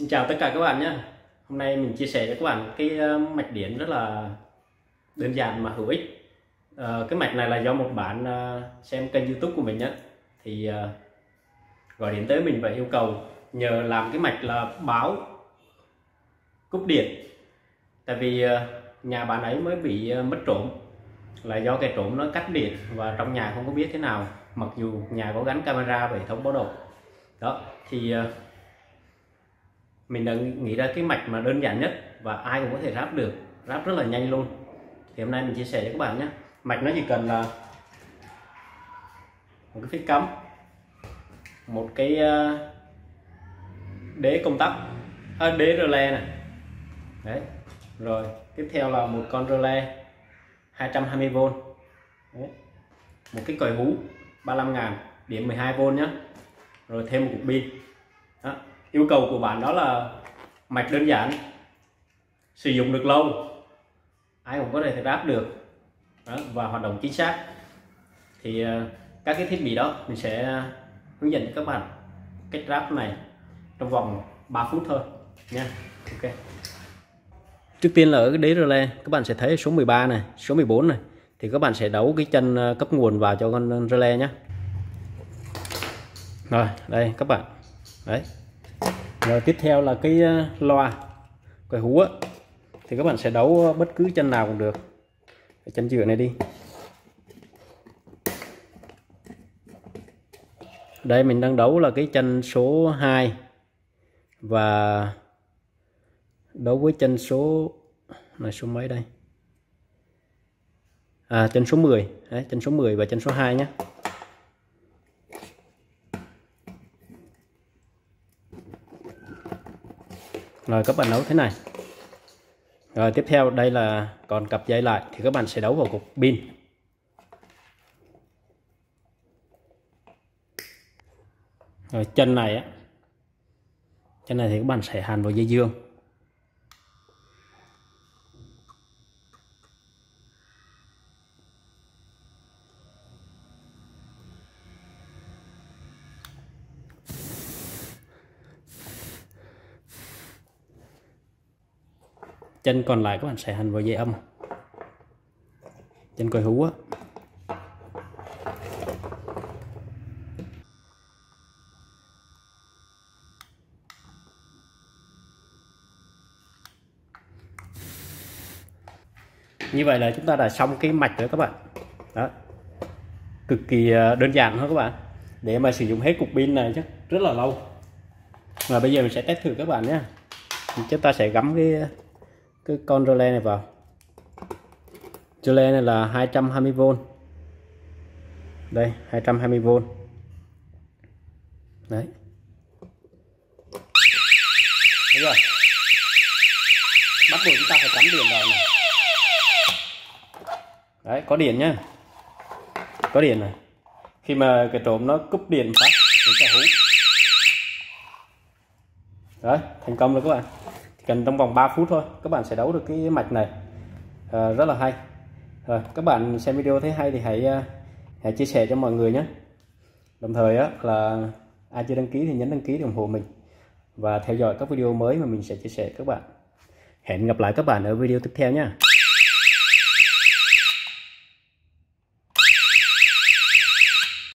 Xin chào tất cả các bạn nhé. Hôm nay mình chia sẻ cho các bạn cái ờ, mạch điện rất là đơn giản mà hữu ích. À, Cái mạch này là do một bạn ờ, xem kênh youtube của mình nhé. Thì à, gọi điện tới mình và yêu cầu nhờ làm cái mạch là báo cúp điện. Tại vì à, nhà bạn ấy mới bị mất trộm là do cái trộm nó cắt điện và trong nhà không có biết thế nào mặc dù nhà có gắn camera và hệ thống báo động. Đó thì mình đã nghĩ ra cái mạch mà đơn giản nhất và ai cũng có thể ráp được ráp rất là nhanh luôn thì hôm nay mình chia sẻ cho các bạn nhé mạch nó chỉ cần là một cái phích cắm một cái ờ, đế công tắc à, đế rơ le này đấy rồi tiếp theo là một con rơ le 220V đấy. một cái còi hú 35 ngàn điện 12V nhé rồi thêm một cục pin yêu cầu của bạn đó là mạch đơn giản, sử dụng được lâu, ai cũng có thể ráp được, đó. và hoạt động chính xác. Thì ờ, các cái thiết bị đó mình sẽ hướng dẫn cho các bạn cách ráp này trong vòng 3 phút thôi nha. Ok. Trước tiên là ở cái đế rơ le các bạn sẽ thấy số 13 này, số 14 này. Thì các bạn sẽ đấu cái chân ờ, cấp nguồn vào cho con rơ le nhé. Rồi, đây, các bạn. Đấy rồi tiếp theo là cái ờ, loa cái hú á. Thì các bạn sẽ đấu ờ, bất cứ chân nào cũng được. Chân giữa này đi. Đây mình đang đấu là cái chân số 2 và đấu với chân số là số mấy đây? À chân số 10 đấy, chân số 10 và chân số 2 nhé rồi, các bạn đấu thế này. Rồi, tiếp theo đây là còn cặp dây lại thì các bạn sẽ đấu vào cục pin. Rồi, chân này á, chân này thì các bạn sẽ hàn vào dây dương. Chân còn lại các bạn sẽ hành vào dây âm. Chân còi hú á. Như vậy là chúng ta đã xong cái mạch rồi các bạn. Đó. Cực kỳ à, đơn giản thôi các bạn. Để mà sử dụng hết cục pin này chắc rất là lâu. Và bây giờ mình sẽ test thử các bạn nhé. Chúng ta sẽ gắm cái cái con relay này vào. Relay này là 220V đây 220V đấy. Thấy chưa? bắt buộc chúng ta phải cắm điện vào này. Đấy, có điện nhá. Có điện này. Khi mà cái trộm nó cúp điện phát, nó sẽ hú. Đấy, thành công rồi các bạn cần trong vòng 3 phút thôi các bạn sẽ đấu được cái mạch này. À, rất là hay. Rồi các bạn xem video thấy hay thì hãy ờ, hãy chia sẻ cho mọi người nhé. Đồng thời á, là ai chưa đăng ký thì nhấn đăng ký để ủng hộ mình và theo dõi các video mới mà mình sẽ chia sẻ các bạn. Hẹn gặp lại các bạn ở video tiếp theo nhé.